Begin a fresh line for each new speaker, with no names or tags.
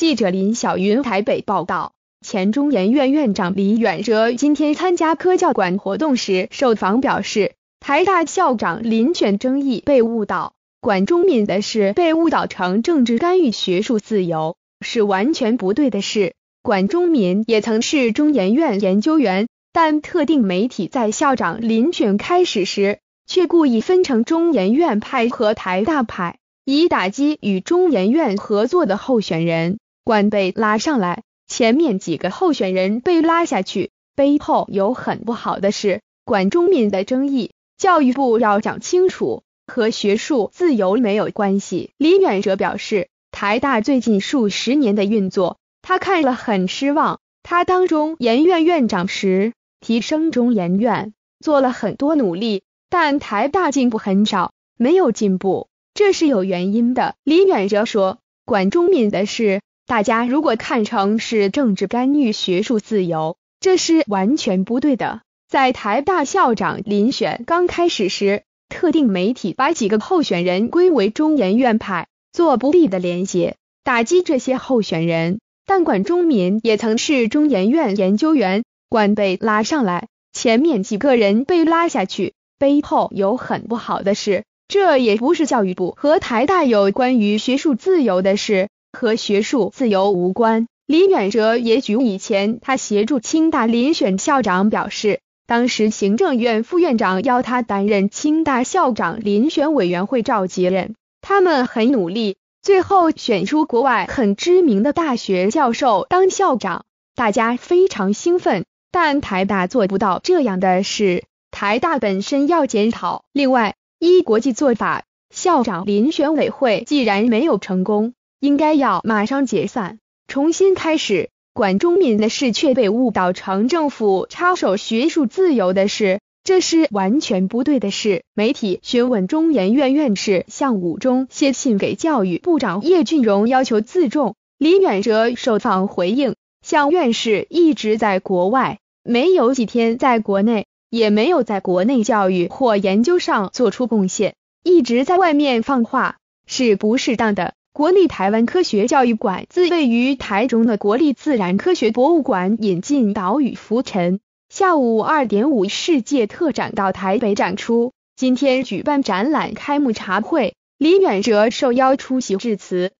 记者林小云台北报道。前中研院院长李远哲今天参加科教馆活动时受访表示，台大校长遴选争议被误导，管中敏的事被误导成政治干预学术自由，是完全不对的事。管中敏也曾是中研院研究员，但特定媒体在校长遴选开始时，却故意分成中研院派和台大派，以打击与中研院合作的候选人。管被拉上来。前面几个候选人被拉下去，背后有很不好的事。管中敏的争议，教育部要讲清楚，和学术自由没有关系。李远哲表示，台大最近数十年的运作，他看了很失望。他当中研院院长时，提升中研院做了很多努力，但台大进步很少，没有进步，这是有原因的。李远哲说，管中敏的事。大家如果看成是政治干预学术自由，这是完全不对的。在台大校长遴选刚开始时，特定媒体把几个候选人归为中研院派，做不利的连结，打击这些候选人。但管中敏也曾是中研院研究员，管被拉上来，前面几个人被拉下去，背后有很不好的事。这也不是教育部和台大有关于学术自由的事。和学术自由无关。李远哲也举以前他协助清大遴选校长表示，当时行政院副院长要他担任清大校长遴选委员会召集人，他们很努力，最后选出国外很知名的大学教授当校长，大家非常兴奋。但台大做不到这样的事，台大本身要检讨。另外，依国际做法，校长遴选委会既然没有成功。应该要马上解散，重新开始。管中敏的事却被误导成政府插手学术自由的事，这是完全不对的事。媒体询问中研院院士向武中写信给教育部长叶俊荣，要求自重。李远哲受访回应，向院士一直在国外，没有几天在国内，也没有在国内教育或研究上做出贡献，一直在外面放话，是不适当的。国立台湾科学教育馆自位于台中的国立自然科学博物馆引进岛屿浮沉下午二点五世界特展到台北展出，今天举办展览开幕茶会，李远哲受邀出席致辞。